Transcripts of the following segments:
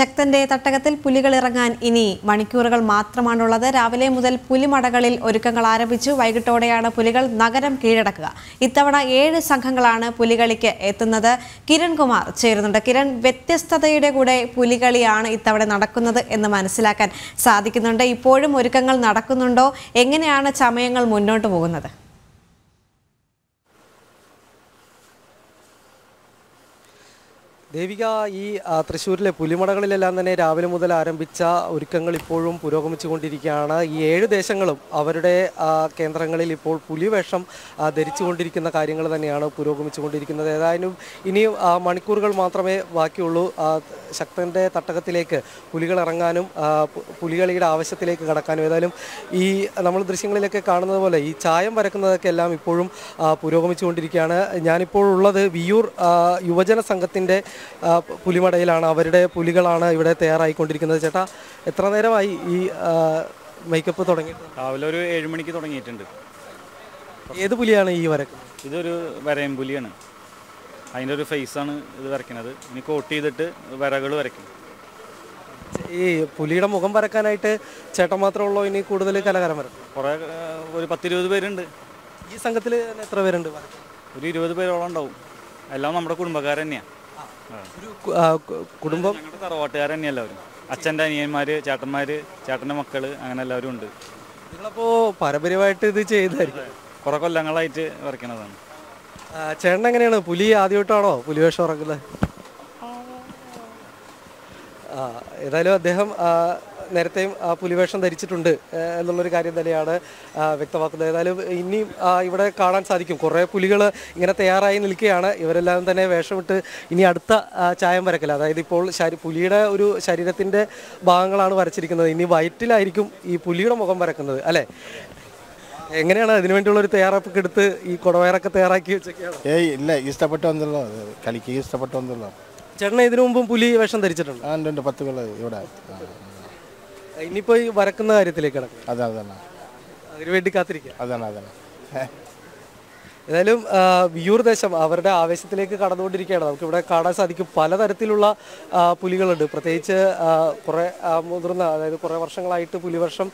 ശക്തന്റെ തട്ടകത്തിൽ പുലികൾ ഇറങ്ങാൻ ഇനി മണിക്കൂറുകൾ മാത്രമാണുള്ളത്. രാവിലെ മുതൽ പുലിമടകളിൽ ഒരുക്കങ്ങൾ ആരംഭിച്ചു. വൈകിട്ടോടെയാണ് പുലികൾ നഗരം കീഴടക്കുക. ഇത്തവണ ഏഴ് സംഘങ്ങളാണ് പുലികളിക്ക് എത്തുന്നത്. കിരൺകുമാർ ചേരുന്നുണ്ട്. കിരൺ വ്യത്യസ്തതയുടെ കൂടെ പുലികളിയാണ് ഇത്തവണ നടക്കുന്നത് എന്ന് മനസ്സിലാക്കാൻ സാധിക്കുന്നുണ്ട്. ഇപ്പോഴും ഒരുക്കങ്ങൾ നടക്കുന്നുണ്ടോ? എങ്ങനെയാണ് ചമയങ്ങൾ മുന്നോട്ട് പോകുന്നത്? ദേവിക ഈ തൃശ്ശൂരിലെ പുലിമടകളിലെല്ലാം തന്നെ രാവിലെ മുതൽ ആരംഭിച്ച ഒരുക്കങ്ങൾ ഇപ്പോഴും പുരോഗമിച്ചുകൊണ്ടിരിക്കുകയാണ്. ഈ ഏഴ് ദേശങ്ങളും അവരുടെ കേന്ദ്രങ്ങളിൽ ഇപ്പോൾ പുലിവേഷം ധരിച്ചുകൊണ്ടിരിക്കുന്ന കാര്യങ്ങൾ തന്നെയാണ് പുരോഗമിച്ചുകൊണ്ടിരിക്കുന്നത്. ഏതായാലും ഇനിയും മണിക്കൂറുകൾ മാത്രമേ ബാക്കിയുള്ളൂ. ശക്തന്റെ തട്ടകത്തിലേക്ക് പുലികൾ ഇറങ്ങാനും പുലികളിയുടെ ആവശ്യത്തിലേക്ക് കടക്കാനും. ഏതായാലും ഈ നമ്മൾ ദൃശ്യങ്ങളിലൊക്കെ കാണുന്നത് പോലെ ഈ ചായം വരക്കുന്നതൊക്കെ എല്ലാം ഇപ്പോഴും പുരോഗമിച്ചുകൊണ്ടിരിക്കുകയാണ്. ഞാനിപ്പോൾ ഉള്ളത് വിയൂർ യുവജന സംഘത്തിന്റെ പുലിമടയിലാണ് അവരുടെ പുലികളാണ് ഇവിടെ തയ്യാറായിക്കൊണ്ടിരിക്കുന്നത്. ചേട്ടാ എത്ര നേരമായി ഈ മേക്കപ്പ് തുടങ്ങി രാവിലെ ഒരു ഏഴ് മണിക്ക് തുടങ്ങിയിട്ടുണ്ട്. ഏത് പുലിയാണ് ഈ വരക്ക്? ഇതൊരു വരയമ്പുലിയാണ് അതിന്റെ ഒരു ഫേസാണ് ഇത് വരയ്ക്കുന്നത്. ഇനി കോട്ട് ചെയ്തിട്ട് വരകൾ വരയ്ക്കും. ഈ പുലിയുടെ മുഖം വരക്കാനായിട്ട് ചേട്ടൻ മാത്രമേ ഉള്ളൂ ഇനി കൂടുതൽ കലാകാരം വരും കുറേ ഒരു പത്തിരുപത് പേരുണ്ട്. ഈ സംഘത്തിൽ എത്ര പേരുണ്ട്? ഒരു ഇരുപത് പേരോളം ഉണ്ടാവും. എല്ലാം നമ്മുടെ കുടുംബക്കാർ തന്നെയാണ് ഒരു കുടുംബം? തറവാട്ടുകാരൻ തറവാട്ടുകാർ തന്നെയാണ് എല്ലാവരും അച്ഛന്റെ അനിയന്മാർ ചേട്ടന്മാർ ചേട്ടന്റെ മക്കൾ അങ്ങനെ എല്ലാവരും ഉണ്ട്. നിങ്ങളപ്പോൾ പാരമ്പര്യമായിട്ട് ഇത് ചെയ്തായിരിക്കും. കുറെ കൊല്ലങ്ങളായിട്ട് വരയ്ക്കണതാണ് ചേട്ടൻ എങ്ങനെയാണ്? പുലി ആദ്യമായിട്ടാണോ പുലിവേഷം ഇറങ്ങുന്നത്? ആ. ഏതായാലും അദ്ദേഹം നേരത്തെയും പുലിവേഷം ധരിച്ചിട്ടുണ്ട് എന്നുള്ളൊരു കാര്യം തന്നെയാണ് വ്യക്തമാക്കുന്നത്. ഏതായാലും ഇനിയും ഇവിടെ കാണാൻ സാധിക്കും. കുറേ പുലികൾ ഇങ്ങനെ തയ്യാറായി നിൽക്കുകയാണ്. ഇവരെല്ലാം തന്നെ വേഷമിട്ട് ഇനി അടുത്ത ചായം വരക്കൽ അതായത് ഇപ്പോൾ ശരി പുലിയുടെ ഒരു ശരീരത്തിന്റെ ഭാഗങ്ങളാണ് വരച്ചിരിക്കുന്നത്. ഇനി വയറ്റിലായിരിക്കും ഈ പുലിയുടെ മുഖം വരക്കുന്നത് അല്ലേ? എങ്ങനെയാണ് അതിനു വേണ്ടിയുള്ള ഒരു തയ്യാറെടുപ്പ് എടുത്ത് ഈ കുടവയറൊക്കെ തയ്യാറാക്കി വെച്ചൊക്കെയാണ്? ഏയ് ഇല്ല ഇഷ്ടപ്പെട്ടു വന്നല്ലോ കളിക്ക് ഇഷ്ടപ്പെട്ടു വന്നല്ലോ ചേട്ടൻ ഇതിനു മുമ്പും പുലി വേഷം ധരിച്ചിട്ടുണ്ട്. ആ ഉണ്ട് ഉണ്ട്. പത്ത് കൊല്ലം ഇവിടെ. ഇനിയിപ്പോ ഈ വരക്കുന്ന കാര്യത്തിലേക്ക് കിടക്കും. അതാണ് അതാണ് അതിനുവേണ്ടി കാത്തിരിക്കുക അതാണ് അതാണ് ഏതായാലും വിയൂർ ദേശം അവരുടെ ആവേശത്തിലേക്ക് കടന്നുകൊണ്ടിരിക്കുകയാണ്. നമുക്ക് ഇവിടെ കാണാൻ സാധിക്കും പലതരത്തിലുള്ള പുലികളുണ്ട്. പ്രത്യേകിച്ച് കുറെ മുതിർന്ന അതായത് കുറേ വർഷങ്ങളായിട്ട് പുലിവർഷം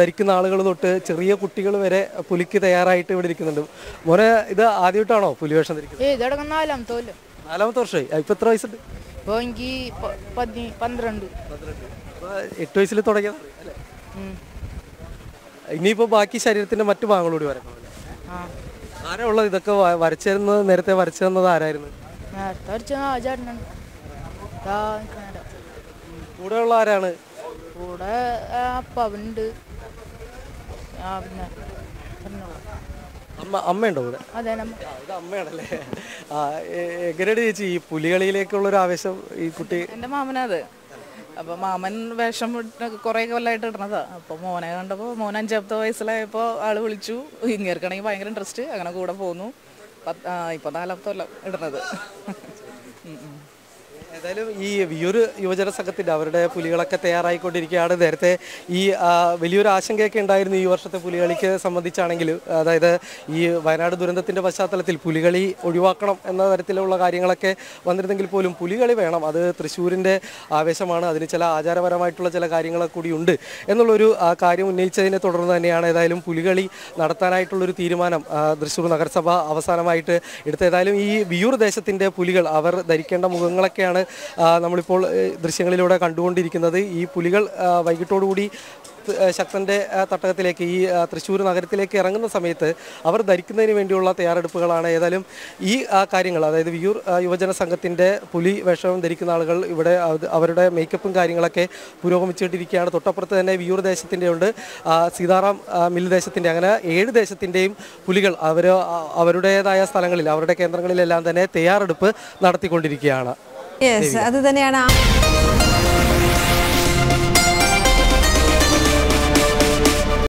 ധരിക്കുന്ന ആളുകൾ തൊട്ട് ചെറിയ കുട്ടികൾ വരെ പുലിക്ക് തയ്യാറായിട്ട് ഇവിടെ ഇരിക്കുന്നുണ്ട്. മോനെ ഇത് ആദ്യമായിട്ടാണോ പുലിവേഷം ധരിക്കുന്നത്? നാലാമത്തെ നാലാമത്തെ വർഷമായി. ഇപ്പൊ എത്ര വയസ്സുണ്ട്? പന്ത്രണ്ട്. എട്ട് വയസ്സിൽ തുടങ്ങിയത് അല്ലേ. ഇനിയിപ്പോ ബാക്കി ശരീരത്തിന്റെ മറ്റു ഭാഗങ്ങളൂടി വരക്കണം ആരാ ഉള്ളത്? ഇതൊക്കെ വരച്ചിരുന്നത് നേരത്തെ വരച്ചു തന്നത് ആരായിരുന്നു? കൂടെ ഉള്ള ആരാണ്? കൂടെ അപ്പുണ്ട്. അമ്മ അമ്മയുണ്ടോ കൂടെ ഇത് അമ്മയാണല്ലേ? എങ്ങനെയാണ് ചേച്ചി ഈ പുലികളിയിലേക്കുള്ള ഒരു ആവേശം ഈ കുട്ടി എന്റെ മാമനത് അപ്പൊ മാമൻ വേഷം കുറെ കൊല്ലമായിട്ട് ഇടണതാ. അപ്പൊ മോനെ കണ്ടപ്പോ മോൻ അഞ്ചാമത്തെ വയസ്സിലായപ്പോ ആൾ വിളിച്ചു. ഇങ്ങേർക്കണെങ്കിൽ ഭയങ്കര ഇൻട്രസ്റ്റ് അങ്ങനെ കൂടെ പോന്നു. ഇപ്പൊ നാലാമത്തെ കൊല്ലം ഇടണത്. ഏതായാലും ഈ വിയൂർ യുവജന സംഘത്തിന്റെ അവരുടെ പുലികളൊക്കെ തയ്യാറായിക്കൊണ്ടിരിക്കുകയാണ്. നേരത്തെ ഈ വലിയൊരു ആശങ്കയൊക്കെ ഉണ്ടായിരുന്നു ഈ വർഷത്തെ പുലികളിക്ക് സംബന്ധിച്ചാണെങ്കിൽ. അതായത് ഈ വയനാട് ദുരന്തത്തിന്റെ പശ്ചാത്തലത്തിൽ പുലികളി ഒഴിവാക്കണം എന്ന തരത്തിലുള്ള കാര്യങ്ങളൊക്കെ വന്നിരുന്നെങ്കിൽ പോലും പുലികളി വേണം. അത് തൃശ്ശൂരിന്റെ ആവേശമാണ്. അതിന് ചില ആചാരപരമായിട്ടുള്ള ചില കാര്യങ്ങളൊക്കെ കൂടി ഉണ്ട് എന്നുള്ളൊരു കാര്യം ഉന്നയിച്ചതിനെ തുടർന്ന് തന്നെയാണ് ഏതായാലും പുലികളി നടത്താനായിട്ടുള്ളൊരു തീരുമാനം തൃശ്ശൂർ നഗരസഭ അവസാനമായിട്ട് എടുത്ത ഏതായാലും ഈ വിയൂർ ദേശത്തിന്റെ പുലികൾ അവർ ധരിക്കേണ്ട മുഖങ്ങളൊക്കെയാണ് നമ്മളിപ്പോൾ ദൃശ്യങ്ങളിലൂടെ കണ്ടുകൊണ്ടിരിക്കുന്നത് ഈ പുലികൾ വൈകിട്ടോടുകൂടി ശക്തന്റെ തട്ടകത്തിലേക്ക് ഈ തൃശ്ശൂർ നഗരത്തിലേക്ക് ഇറങ്ങുന്ന സമയത്ത് അവർ ധരിക്കുന്നതിന് വേണ്ടിയുള്ള തയ്യാറെടുപ്പുകളാണ് ഏതായാലും ഈ കാര്യങ്ങൾ അതായത് വിയൂർ യുവജന സംഘത്തിന്റെ പുലി വേഷം ധരിക്കുന്ന ആളുകൾ ഇവിടെ അവരുടെ മേക്കപ്പും കാര്യങ്ങളൊക്കെ പുരോഗമിച്ചുകൊണ്ടിരിക്കുകയാണ്. തൊട്ടപ്പുറത്ത് തന്നെ വിയൂർ ദേശത്തിന്റെ ഉണ്ട്. സീതാറാം മിൽ ദേശത്തിന്റെ അങ്ങനെ ഏഴ് ദേശത്തിന്റെയും പുലികൾ അവർ അവരുടേതായ സ്ഥലങ്ങളിൽ അവരുടെ കേന്ദ്രങ്ങളിലെല്ലാം തന്നെ തയ്യാറെടുപ്പ് നടത്തിക്കൊണ്ടിരിക്കുകയാണ്. യെസ് അത് തന്നെയാണ് ആ